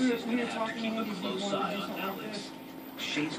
we were, we were talking about this. She's